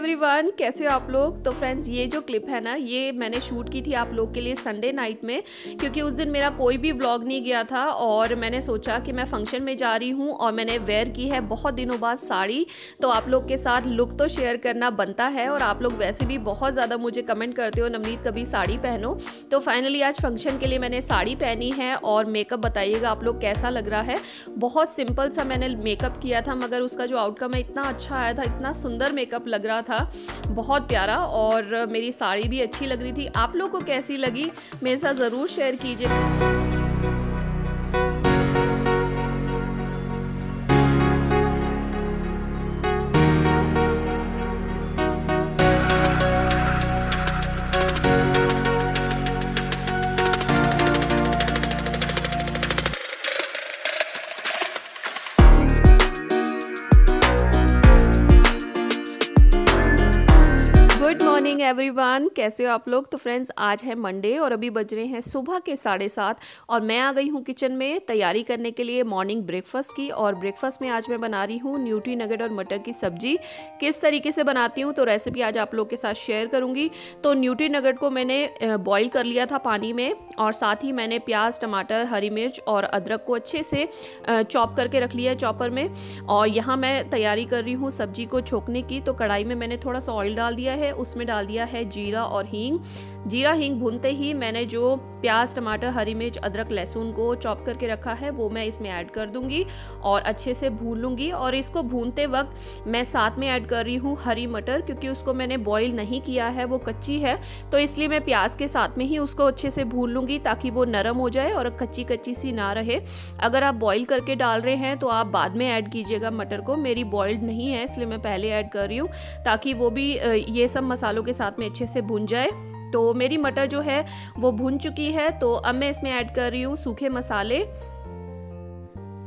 Everyone कैसे हो आप लोग? तो फ्रेंड्स ये जो क्लिप है ना, ये मैंने शूट की थी आप लोग के लिए संडे नाइट में, क्योंकि उस दिन मेरा कोई भी व्लॉग नहीं गया था और मैंने सोचा कि मैं फ़ंक्शन में जा रही हूँ और मैंने वेयर की है बहुत दिनों बाद साड़ी तो आप लोग के साथ लुक तो शेयर करना बनता है और आप लोग वैसे भी बहुत ज़्यादा मुझे कमेंट करते हो, नवनीत कभी साड़ी पहनो। तो फाइनली आज फ़ंक्शन के लिए मैंने साड़ी पहनी है और मेकअप बताइएगा आप लोग कैसा लग रहा है। बहुत सिंपल सा मैंने मेकअप किया था, मगर उसका जो आउटकम है, इतना अच्छा आया था, इतना सुंदर मेकअप लग रहा था। बहुत प्यारा और मेरी साड़ी भी अच्छी लग रही थी। आप लोग को कैसी लगी? मेरे साथ ज़रूर शेयर कीजिए। एवरीवन कैसे हो आप लोग? तो फ्रेंड्स आज है मंडे और अभी बज रहे हैं सुबह के साढ़े सात और मैं आ गई हूँ किचन में तैयारी करने के लिए मॉर्निंग ब्रेकफास्ट की और ब्रेकफास्ट में आज मैं बना रही हूँ न्यूट्री नगेट और मटर की सब्ज़ी। किस तरीके से बनाती हूँ तो रेसिपी आज आप लोग के साथ शेयर करूँगी। तो न्यूट्री नगेट को मैंने बॉयल कर लिया था पानी में और साथ ही मैंने प्याज, टमाटर, हरी मिर्च और अदरक को अच्छे से चॉप करके रख लिया है चॉपर में और यहाँ मैं तैयारी कर रही हूँ सब्ज़ी को छोकने की। तो कढ़ाई में मैंने थोड़ा सा ऑयल डाल दिया है, उसमें डाल दिया है जीरा और हींग। जीरा हींग भूनते ही मैंने जो प्याज, टमाटर, हरी मिर्च, अदरक, लहसुन को चॉप करके रखा है, वो मैं इसमें ऐड कर दूँगी और अच्छे से भून लूँगी और इसको भूनते वक्त मैं साथ में ऐड कर रही हूँ हरी मटर क्योंकि उसको मैंने बॉईल नहीं किया है, वो कच्ची है तो इसलिए मैं प्याज के साथ में ही उसको अच्छे से भून लूँगी ताकि वो नरम हो जाए और कच्ची कच्ची सी ना रहे। अगर आप बॉईल करके डाल रहे हैं तो आप बाद में ऐड कीजिएगा मटर को, मेरी बॉइल्ड नहीं है, इसलिए मैं पहले ऐड कर रही हूँ ताकि वो भी ये सब मसालों के साथ में अच्छे से भून जाए। तो मेरी मटर जो है वो भुन चुकी है तो अब मैं इसमें ऐड कर रही हूँ सूखे मसाले।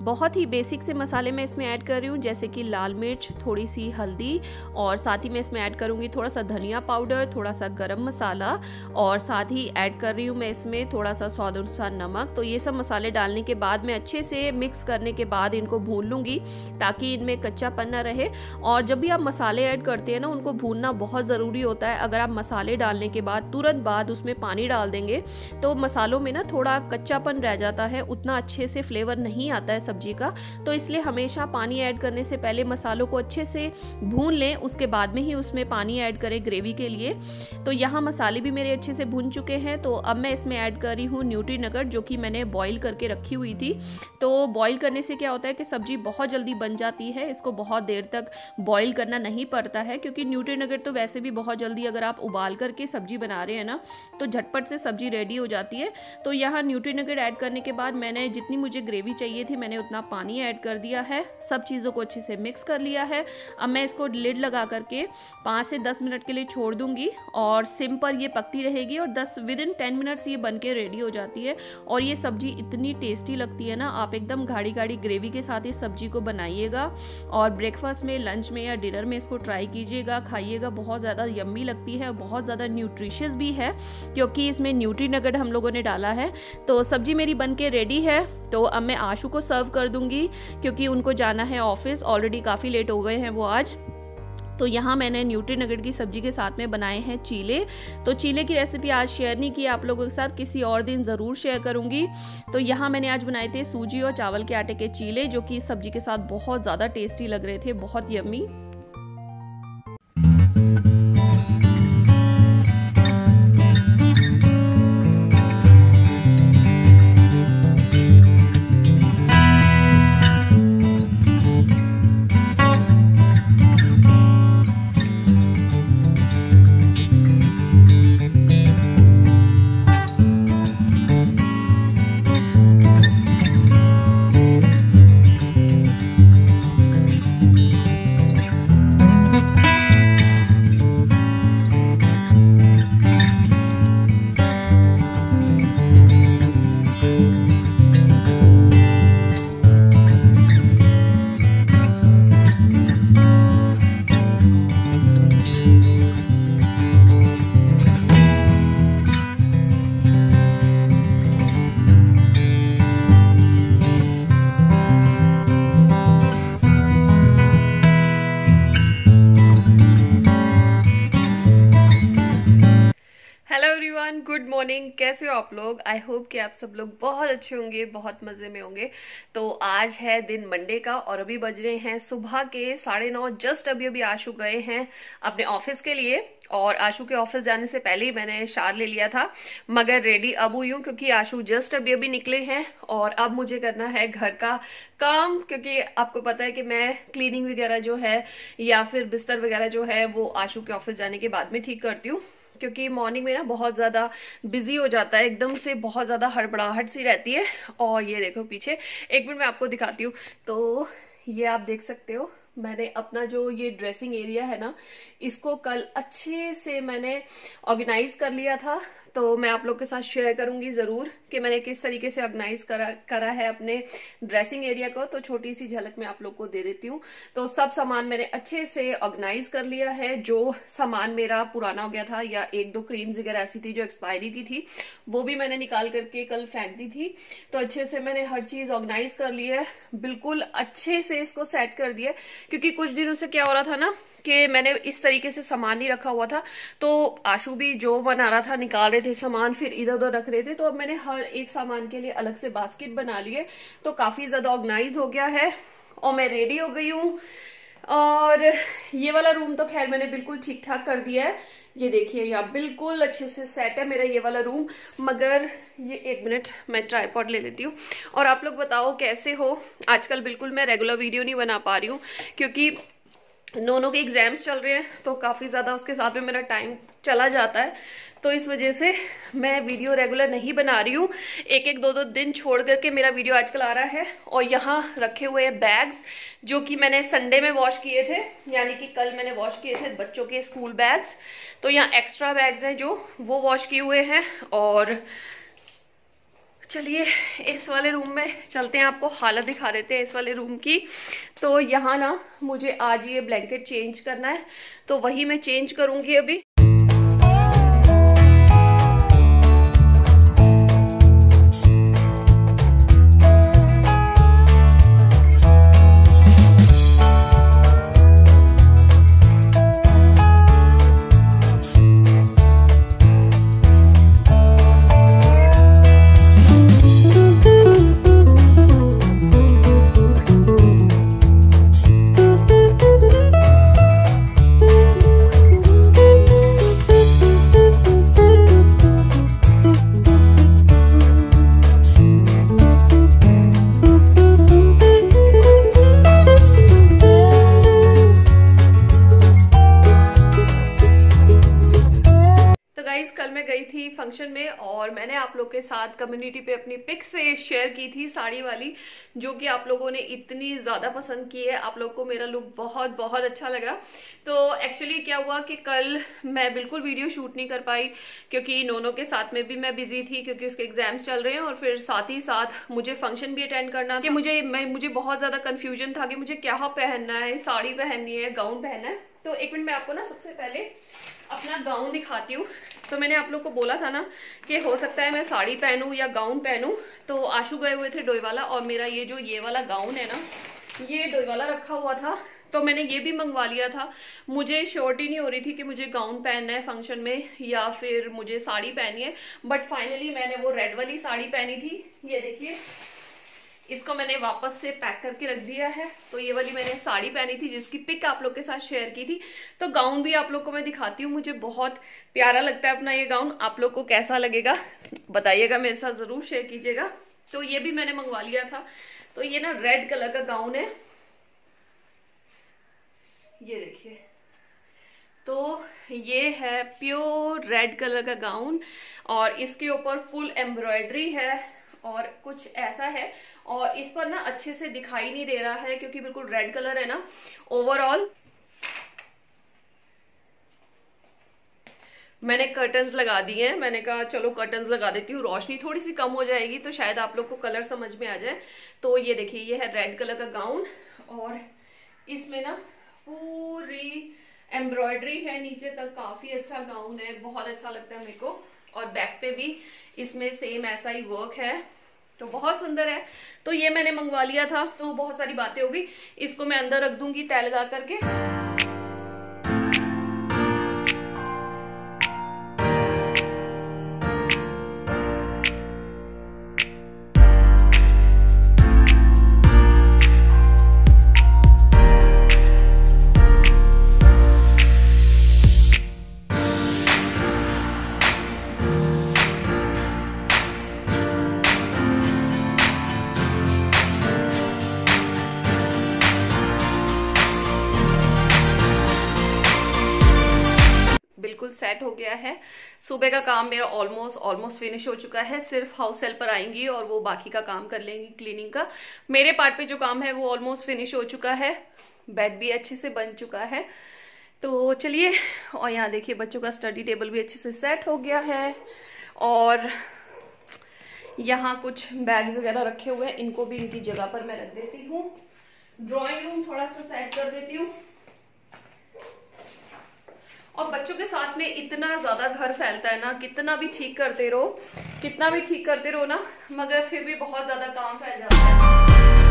बहुत ही बेसिक से मसाले मैं इसमें ऐड कर रही हूँ, जैसे कि लाल मिर्च, थोड़ी सी हल्दी और साथ ही मैं इसमें ऐड करूँगी थोड़ा सा धनिया पाउडर थोड़ा सा गरम मसाला और साथ ही ऐड कर रही हूँ मैं इसमें थोड़ा सा स्वाद अनुसार नमक। तो ये सब मसाले डालने के बाद मैं अच्छे से मिक्स करने के बाद इनको भून लूँगी ताकि इनमें कच्चापन ना रहे और जब भी आप मसाले ऐड करते हैं ना, उनको भूनना बहुत ज़रूरी होता है। अगर आप मसाले डालने के बाद, तुरंत बाद उसमें पानी डाल देंगे तो मसालों में ना थोड़ा कच्चापन रह जाता है, उतना अच्छे से फ्लेवर नहीं आता है सब्ज़ी का। तो इसलिए हमेशा पानी ऐड करने से पहले मसालों को अच्छे से भून लें, उसके बाद में ही उसमें पानी ऐड करें ग्रेवी के लिए। तो यहाँ मसाले भी मेरे अच्छे से भून चुके हैं। तो अब मैं इसमें ऐड कर रही हूँ न्यूट्री नगर जो कि मैंने बॉईल करके रखी हुई थी। तो बॉईल करने से क्या होता है कि सब्ज़ी बहुत जल्दी बन जाती है, इसको बहुत देर तक बॉईल करना नहीं पड़ता है, क्योंकि न्यूट्री नगर तो वैसे भी बहुत जल्दी अगर आप उबाल करके सब्ज़ी बना रहे हैं ना तो झटपट से सब्ज़ी रेडी हो जाती है। तो यहाँ न्यूट्री नगर ऐड करने के बाद मैंने जितनी मुझे ग्रेवी चाहिए थी, मैंने उतना पानी ऐड कर दिया है। सब चीज़ों को अच्छे से मिक्स कर लिया है। अब मैं इसको लिड लगा करके पाँच से दस मिनट के लिए छोड़ दूँगी और सिंपल ये पकती रहेगी और दस विद इन टेन मिनट्स ये बन के रेडी हो जाती है। और ये सब्ज़ी इतनी टेस्टी लगती है ना, आप एकदम गाढ़ी गाढ़ी ग्रेवी के साथ इस सब्ज़ी को बनाइएगा और ब्रेकफास्ट में लंच में या डिनर में इसको ट्राई कीजिएगा, खाइएगा। बहुत ज़्यादा यम्मी लगती है, बहुत ज़्यादा न्यूट्रिशियस भी है, क्योंकि इसमें न्यूट्री नगट हम लोगों ने डाला है। तो सब्ज़ी मेरी बन के रेडी है। तो अब मैं आशू को सर्व कर दूँगी, क्योंकि उनको जाना है ऑफ़िस ऑलरेडी काफ़ी लेट हो गए हैं वो आज। तो यहाँ मैंने न्यूट्री नगेट की सब्ज़ी के साथ में बनाए हैं चीले। तो चीले की रेसिपी आज शेयर नहीं की, आप लोगों के साथ किसी और दिन ज़रूर शेयर करूँगी। तो यहाँ मैंने आज बनाए थे सूजी और चावल के आटे के चीले, जो कि सब्ज़ी के साथ बहुत ज़्यादा टेस्टी लग रहे थे, बहुत यम्मी एवरीवन गुड मॉर्निंग कैसे हो आप लोग? आई होप कि आप सब लोग बहुत अच्छे होंगे, बहुत मज़े में होंगे। तो आज है दिन मंडे का और अभी बज रहे हैं सुबह के साढ़े नौ। जस्ट अभी अभी आशु गए हैं अपने ऑफ़िस के लिए और आशु के ऑफ़िस जाने से पहले ही मैंने शार ले लिया था। मगर रेडी अब हुई हूँ क्योंकि आशु जस्ट अभी अभी निकले हैं और अब मुझे करना है घर का काम क्योंकि आपको पता है कि मैं क्लीनिंग वगैरह जो है या फिर बिस्तर वगैरह जो है वो आशु के ऑफ़िस जाने के बाद में ठीक करती हूँ। क्योंकि मॉर्निंग में ना बहुत ज़्यादा बिज़ी हो जाता है, एकदम से बहुत ज़्यादा हड़बड़ाहट सी रहती है। और ये देखो पीछे, एक मिनट मैं आपको दिखाती हूँ। तो ये आप देख सकते हो, मैंने अपना जो ये ड्रेसिंग एरिया है ना, इसको कल अच्छे से मैंने ऑर्गेनाइज कर लिया था। तो मैं आप लोग के साथ शेयर करूँगी ज़रूर। कि मैंने किस तरीके से ऑर्गेनाइज करा करा है अपने ड्रेसिंग एरिया को तो छोटी सी झलक मैं आप लोग को दे देती हूँ। तो सब सामान मैंने अच्छे से ऑर्गेनाइज कर लिया है। जो सामान मेरा पुराना हो गया था, या एक दो क्रीम्स वगैरह ऐसी थी जो एक्सपायरी की थी, वो भी मैंने निकाल करके कल फेंक दी थी। तो अच्छे से मैंने हर चीज़ ऑर्गेनाइज कर ली है। बिल्कुल अच्छे से इसको सेट कर दिया क्योंकि कुछ दिनों से क्या हो रहा था ना, कि मैंने इस तरीके से सामान नहीं रखा हुआ था। तो आशु भी जो बना रहा था, निकाल रहे थे सामान, फिर इधर उधर रख रहे थे। तो अब मैंने हर एक सामान के लिए अलग से बास्केट बना लिए तो काफ़ी ज़्यादा ऑर्गेनाइज हो गया है और मैं रेडी हो गई हूँ। और ये वाला रूम तो खैर मैंने बिल्कुल ठीक ठाक कर दिया है। ये देखिए, यहाँ बिल्कुल अच्छे से सेट है मेरा ये वाला रूम, मगर ये एक मिनट मैं ट्राईपॉड ले लेती हूँ। और आप लोग बताओ कैसे हो? आजकल बिल्कुल मैं रेगुलर वीडियो नहीं बना पा रही हूँ, क्योंकि नोनों के एग्ज़ाम्स चल रहे हैं तो काफ़ी ज़्यादा उसके साथ में मेरा टाइम चला जाता है। तो इस वजह से मैं वीडियो रेगुलर नहीं बना रही हूँ। एक एक दो दो दिन छोड़ करके मेरा वीडियो आजकल आ रहा है और यहाँ रखे हुए बैग्स जो कि मैंने संडे में वॉश किए थे। यानी कि कल मैंने वॉश किए थे बच्चों के स्कूल बैग्स तो यहाँ एक्स्ट्रा बैग्स हैं जो, वो वॉश किए हुए हैं और चलिए, इस वाले रूम में चलते हैं, आपको हालत दिखा देते हैं इस वाले रूम की। तो यहाँ ना, मुझे आज ये ब्लैंकेट चेंज करना है तो वही मैं चेंज करूँगी अभी। कम्युनिटी पे अपनी पिक से शेयर की थी साड़ी वाली, जो कि आप लोगों ने इतनी ज़्यादा पसंद की है। आप लोग को मेरा लुक बहुत बहुत अच्छा लगा। तो एक्चुअली क्या हुआ कि कल मैं बिल्कुल वीडियो शूट नहीं कर पाई, क्योंकि नोनो के साथ में भी मैं बिज़ी थी, क्योंकि उसके एग्ज़ाम्स चल रहे हैं और फिर साथ ही साथ मुझे फ़ंक्शन भी अटेंड करना कि मुझे, मैं, मुझे बहुत ज़्यादा कन्फ्यूज़न था कि मुझे क्या पहनना है, साड़ी पहननी है गाउन पहनना है। तो एक मिनट, मैं आपको ना सबसे पहले अपना गाउन दिखाती हूँ। तो मैंने आप लोग को बोला था ना कि हो सकता है मैं साड़ी पहनूँ या गाउन पहनूँ। तो आशू गए हुए थे डोईवाला और मेरा ये जो ये वाला गाउन है ना, ये डोईवाला रखा हुआ था। तो मैंने ये भी मंगवा लिया था। मुझे श्योरिटी नहीं हो रही थी कि मुझे गाउन पहनना है फ़ंक्शन में या फिर मुझे साड़ी पहनी है। बट फाइनली मैंने वो रेड वाली साड़ी पहनी थी। ये देखिए इसको मैंने वापस से पैक करके रख दिया है। तो ये वाली मैंने साड़ी पहनी थी, जिसकी पिक आप लोग के साथ शेयर की थी। तो गाउन भी आप लोग को मैं दिखाती हूँ। मुझे बहुत प्यारा लगता है अपना ये गाउन आप लोग को कैसा लगेगा, बताइएगा मेरे साथ ज़रूर शेयर कीजिएगा। तो ये भी मैंने मंगवा लिया था। तो ये ना रेड कलर का गाउन है। ये देखिए। तो ये है प्योर रेड कलर का गाउन और इसके ऊपर फुल एम्ब्रॉयडरी है। और कुछ ऐसा है। और इस पर ना अच्छे से दिखाई नहीं दे रहा है क्योंकि बिल्कुल रेड कलर है ना। ओवरऑल मैंने कर्टन्स लगा दिए हैं। मैंने कहा, चलो कर्टन्स लगा देती हूँ। रोशनी थोड़ी सी कम हो जाएगी तो शायद आप लोग को कलर समझ में आ जाए। तो ये देखिए, ये है रेड कलर का गाउन और इसमें ना पूरी एम्ब्रॉयडरी है। नीचे तक काफ़ी अच्छा गाउन है। बहुत अच्छा लगता है मेरे को। और बैक पे भी इसमें सेम ऐसा ही वर्क है। तो बहुत सुंदर है। तो ये मैंने मंगवा लिया था तो बहुत सारी बातें होगी इसको मैं अंदर रख दूँगी तय लगा करके। सेट हो गया है। सुबह का काम मेरा ऑलमोस्ट ऑलमोस्ट फिनिश हो चुका है। सिर्फ़ हाउस हेल्पर आएँगी और वो बाकी का काम कर लेंगी क्लीनिंग का। मेरे पार्ट पे जो काम है वो ऑलमोस्ट फिनिश हो चुका है। बेड भी अच्छे से बन चुका है। तो चलिए, और यहाँ देखिए, बच्चों का स्टडी टेबल भी अच्छे से सेट हो गया है। और यहाँ कुछ बैग्स वगैरह रखे हुए हैं। इनको भी इनकी जगह पर मैं रख देती हूँ। ड्राइंग रूम थोड़ा सा सेट कर देती हूँ। और बच्चों के साथ में इतना ज़्यादा घर फैलता है ना, कितना भी ठीक करते रहो, कितना भी ठीक करते रहो ना, मगर फिर भी बहुत ज़्यादा काम फैल जाता है।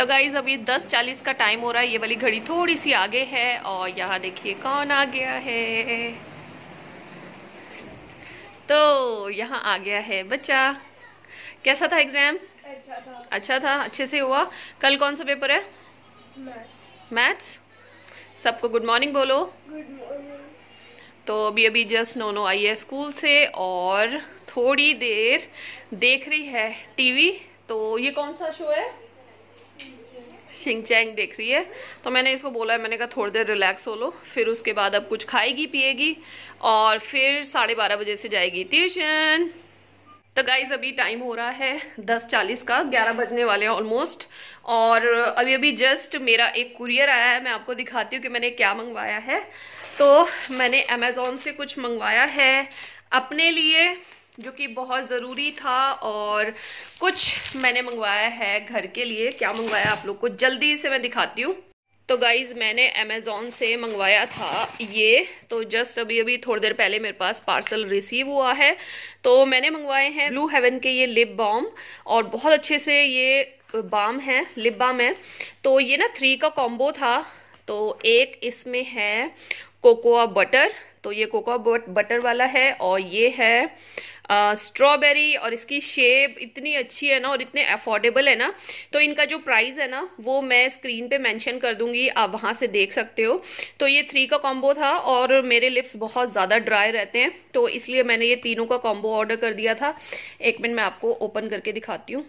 तो गाइज़ अभी दस चालीस का टाइम हो रहा है। ये वाली घड़ी थोड़ी सी आगे है और यहाँ देखिए कौन आ गया है। तो यहाँ आ गया है बच्चा। कैसा था एग्ज़ाम अच्छा था। अच्छा था? अच्छे से हुआ। कल कौन सा पेपर है? मैथ्स सबको गुड मॉर्निंग बोलो। गुड मॉर्निंग तो अभी अभी जस्ट नोनो आई है स्कूल से और थोड़ी देर देख रही है टीवी। तो ये कौन सा शो है? शिंग चैंग देख रही है। तो मैंने इसको बोला है मैंने कहा, थोड़ी देर रिलैक्स हो लो, फिर उसके बाद अब कुछ खाएगी, पिएगी और फिर साढ़े बारह बजे से जाएगी। ट्यूशन! तो गाइज़ अभी टाइम हो रहा है दस चालीस का, ग्यारह बजने वाले हैं ऑलमोस्ट और अभी अभी जस्ट मेरा एक कुरियर आया है, मैं आपको दिखाती हूँ कि मैंने क्या मंगवाया है। तो मैंने अमेजोन से कुछ मंगवाया है अपने लिए। जो कि बहुत ज़रूरी था और कुछ मैंने मंगवाया है घर के लिए। क्या मंगवाया आप लोग को? जल्दी से मैं दिखाती हूँ। तो गाइज़ मैंने अमेजोन से मंगवाया था ये। तो जस्ट अभी अभी थोड़ी देर पहले मेरे पास पार्सल रिसीव हुआ है। तो मैंने मंगवाए हैं ब्लू हेवन के ये लिप बाम और बहुत अच्छे से ये बाम है लिप बाम है। तो ये ना थ्री का कॉम्बो था। तो एक इसमें है कोकोआ बटर तो ये कोकोआ बटर वाला है और ये है स्ट्रॉबेरी और इसकी शेप इतनी अच्छी है ना और इतने अफोर्डेबल है ना तो इनका जो प्राइस है ना, वो मैं स्क्रीन पे मेंशन कर दूँगी, आप वहाँ से देख सकते हो। तो ये थ्री का कॉम्बो था और मेरे लिप्स बहुत ज़्यादा ड्राई रहते हैं तो इसलिए मैंने ये तीनों का कॉम्बो ऑर्डर कर दिया था। एक मिनट मैं आपको ओपन करके दिखाती हूँ।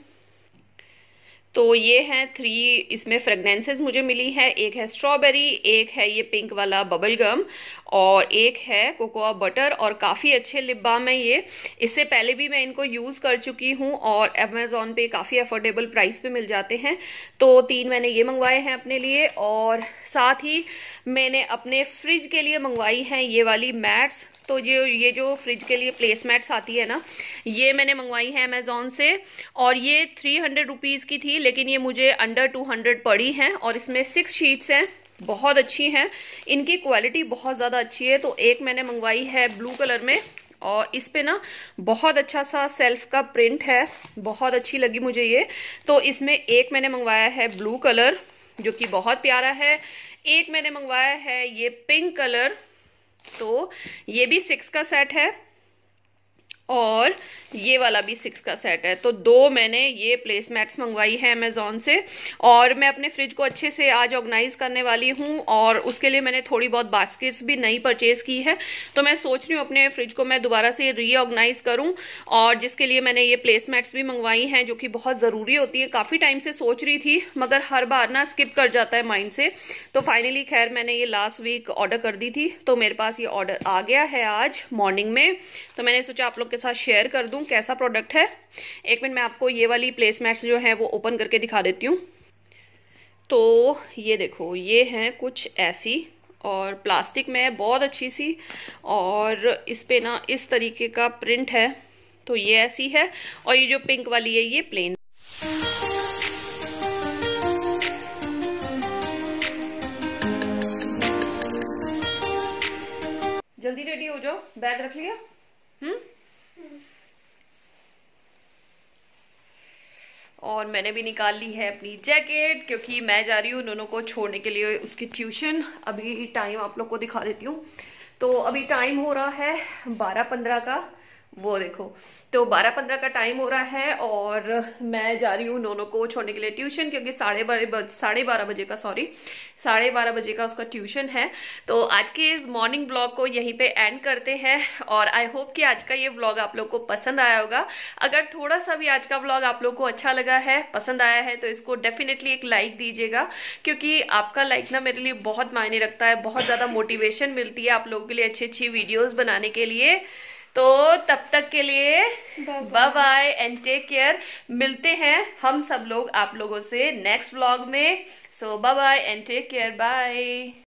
तो ये है थ्री इसमें फ्रेगनेंसेज मुझे मिली है, एक है स्ट्रॉबेरी एक है ये पिंक वाला बबल गम और एक है कोकोआ बटर और काफ़ी अच्छे लिप बाम है ये। इससे पहले भी मैं इनको यूज़ कर चुकी हूँ और अमेजोन पे काफ़ी अफोर्डेबल प्राइस पे मिल जाते हैं। तो तीन मैंने ये मंगवाए हैं अपने लिए और साथ ही मैंने अपने फ्रिज के लिए मंगवाई हैं ये वाली मैट्स तो ये ये जो फ्रिज के लिए प्लेस मैट्स आती है ना, ये मैंने मंगवाई है अमेजोन से और ये थ्री हंड्रेड रुपीज़ की थी, लेकिन ये मुझे अंडर टू हंड्रेड पड़ी हैं और इसमें सिक्स शीट्स हैं। बहुत अच्छी हैं। इनकी क्वालिटी बहुत ज़्यादा अच्छी है। तो एक मैंने मंगवाई है ब्लू कलर में और इस पे ना बहुत अच्छा सा सेल्फ का प्रिंट है। बहुत अच्छी लगी मुझे ये। तो इसमें एक मैंने मंगवाया है ब्लू कलर जो कि बहुत प्यारा है। एक मैंने मंगवाया है ये पिंक कलर तो ये भी सिक्स का सेट है। और ये वाला भी सिक्स का सेट है। तो दो मैंने ये प्लेस मैट्स मंगवाई है अमेजोन से और मैं अपने फ्रिज को अच्छे से आज ऑर्गेनाइज करने वाली हूँ और उसके लिए मैंने थोड़ी बहुत बास्केट्स भी नई परचेज की है। तो मैं सोच रही हूँ अपने फ्रिज को मैं दोबारा से रीऑर्गेनाइज करूँ और जिसके लिए मैंने ये प्लेस मैट्स भी मंगवाई हैं, जो कि बहुत ज़रूरी होती है। काफ़ी टाइम से सोच रही थी, मगर हर बार ना स्किप कर जाता है माइंड से। तो फाइनली खैर मैंने ये लास्ट वीक ऑर्डर कर दी थी। तो मेरे पास ये ऑर्डर आ गया है आज मॉर्निंग में। तो मैंने सोचा आप लोग सबके साथ शेयर कर दूँ कैसा प्रोडक्ट है। एक मिनट मैं आपको ये वाली प्लेसमेट्स जो हैं वो ओपन करके दिखा देती हूँ। तो ये देखो, ये हैं कुछ ऐसी और प्लास्टिक में है, बहुत अच्छी सी और इस पे ना इस तरीके का प्रिंट है। तो ये ऐसी है और ये जो पिंक वाली है, ये प्लेन जल्दी रेडी हो जाओ बैग रख लिया। हम्म? और मैंने भी निकाल ली है अपनी जैकेट क्योंकि मैं जा रही हूँ दोनों को छोड़ने के लिए उसकी ट्यूशन अभी टाइम आप लोग को दिखा देती हूँ। तो अभी टाइम हो रहा है बारह पंद्रह का। वो देखो। तो बारह पंद्रह का टाइम हो रहा है और मैं जा रही हूँ नोनो को छोड़ने के लिए ट्यूशन क्योंकि साढ़े बारह साढ़े बारह बजे का सॉरी साढ़े बारह बजे का उसका ट्यूशन है। तो आज के इस मॉर्निंग ब्लॉग को यहीं पे एंड करते हैं और आई होप कि आज का ये ब्लॉग आप लोग को पसंद आया होगा। अगर थोड़ा सा भी आज का ब्लॉग आप लोग को अच्छा लगा है, पसंद आया है तो इसको डेफिनेटली एक लाइक दीजिएगा क्योंकि आपका लाइक ना मेरे लिए बहुत मायने रखता है, बहुत ज़्यादा मोटिवेशन मिलती है आप लोगों के लिए अच्छी अच्छी वीडियोज़ बनाने के लिए। तो तब तक के लिए bye bye and take care मिलते हैं हम सब लोग आप लोगों से नेक्स्ट व्लॉग में. So bye bye and take care bye